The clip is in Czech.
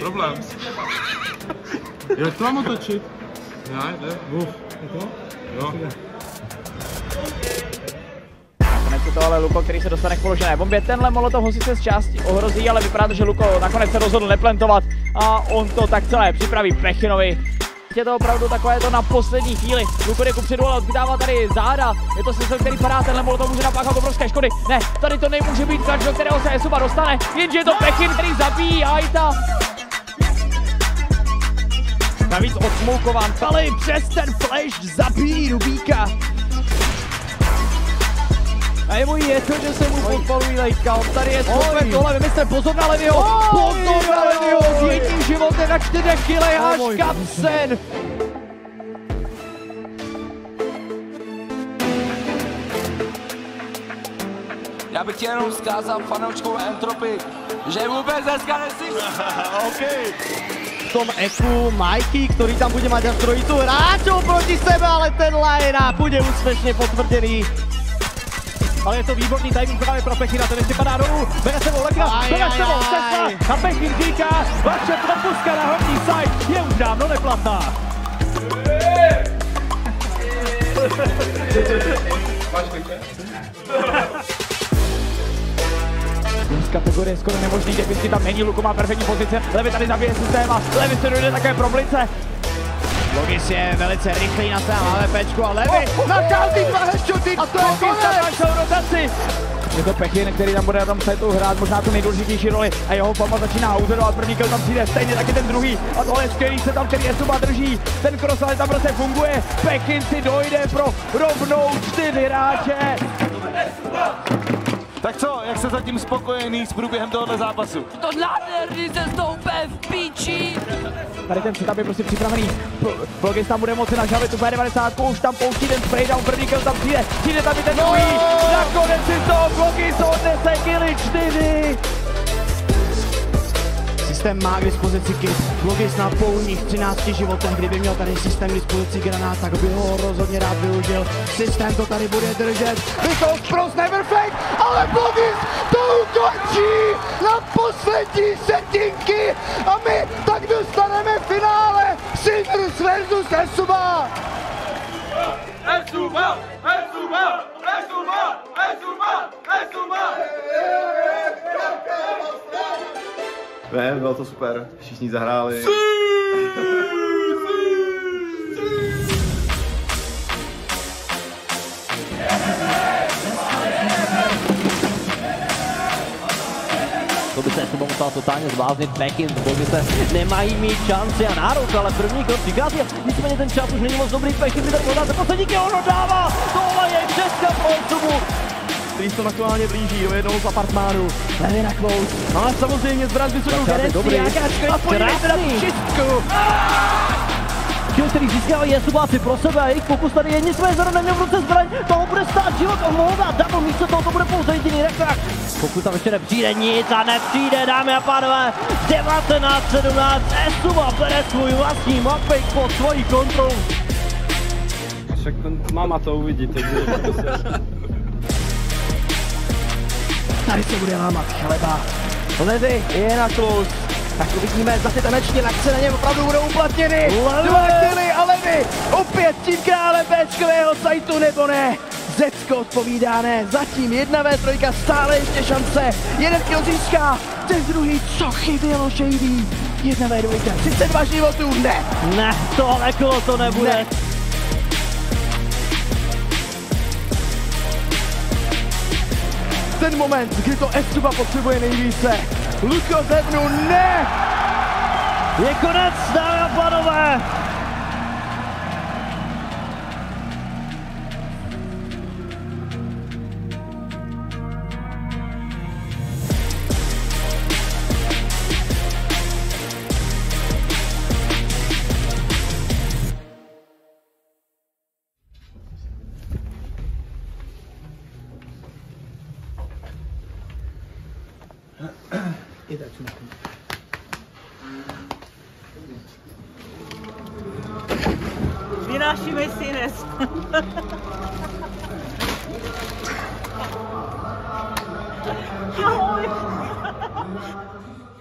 Problém. Jo, to mám otočit. Já, jde. Uf. Jo. To ale Luko, který se dostane k položené bombě. Tenhle Molotov ho sice z části ohrozí, ale vypadá to, že Luko nakonec se rozhodl neplentovat a on to tak celé připraví Pechinovi. Je to opravdu takové to na poslední chvíli. Luko jde kupředu, ale odchytává tady záda. Je to systém, který padá, tenhle molotov může napáchat obrovské škody. Ne, tady to nemůže být kač, do kterého se Esuba dostane, jenže je to Pechin, který zabíjí Hajta. Navíc odsmoukován Pali přes ten flash zabíjí Rubíka. A je mu jedno, že se mu podpalují lejka, on tady je schopen tohle vymyslet, pozor na Levyho, pozor na Levyho, s jedním životem na 4 kile až kapsen. Já bych chtěl jenom zkázat fanouškům Entropy, že vůbec dneska neslyším. v tom eku Mikey, ktorý tam bude mať až trojicu hráčov proti sebe, ale ten line bude úspešne potvrdený. Ale je to výborný timing právě pro Pechina, ten ještě padá dolů, bere sebou Lekna, Aj, bere sebou. Tesla a Pechin říká, vaše propuska na horní side je už dávno neplatná. Z kategorie skoro nemožný, Depisky tam není, Luko má perfektní pozice, Levy tady zabije systém a Levy se dojde také pro blice. Logis je velice rychlý na svém AVPčku a Levy na každý dva headshoty a to je tam konec! rotaci. Je to Pechin, který tam bude na tom setu hrát možná tu nejdůležitější roli a jeho fama začíná uzorovat. První kill tam přijde, stejně taky ten druhý. A tohle je skvělý se tam, který Esuba drží. Ten cross ale tam prostě funguje. Pechin si dojde pro rovnou čtyři hráče. Tak co, jak jste zatím spokojený s průběhem tohoto zápasu? To nádherný se stoupe v píči. Tady ten setup je prostě připravený. Blogis tam bude moci nažavit tu P90, už tam pouští ten spray down, první kill tam přijde, přijde tam i ten druhý. Nakonec si to Blogis odnese killy čtyři. Systém má k dispozici kit, Logis na pouních 13 životech, kdyby měl tady systém k dispozici granát, tak by ho rozhodně rád využil. Systém to tady bude držet, Vysout Pros never fake, ale Logis to ukončí na poslední setinky a my tak dostaneme finále Sinners versus Esuba. Esuba! Esuba! Esuba! Esuba! Esuba! Ne, bylo to super, všichni zahráli. To by se Esuba musela totálně zbláznit, Pekin, Bogy se nemají mít šanci a nárok, ale první krok přichází a nicméně ten čas už není moc dobrý, Pekin by tady podat, poslední kill ono dává, tohle je česká pro který se to aktuálně blíží do jednoho z apartmánů. Levy na close. Ale samozřejmě zbrat vysokou dobrý. Jakáčka. A na Krásný. čistku. kill, který získávají Esubáci pro sebe a jejich pokus tady je nicméně zrovna v ruce zbraň, toho bude stát život a mohl dát double, místo toho to bude pouze jediný rekrak. Pokud tam ještě nepřijde nic a nepřijde, dámy a pánové, 19-17, Esuba bere svůj vlastní mapek pod svojí kontrolu. Však máma to uvidí, takže Tady se bude lámat chleba. Levy je na close. Tak uvidíme, za ty taneční akce na něm opravdu budou uplatněny. Dva killy a Levy opět tím králem Bčkového sajtu nebo ne. Zecko odpovídá ne, zatím jedna v trojka stále ještě šance. Jeden kill získá, ten druhý, co chybělo Shady. Jedna v dvojka, 32 životů, ne. Ne, tohle kolo to nebude. Ne. Ten moment, kdy to Estuba potřebuje nejvíce. Luko zevnu, ne! Je konec, dámy a pánové. إذا أتمكن You're may see this. Yo,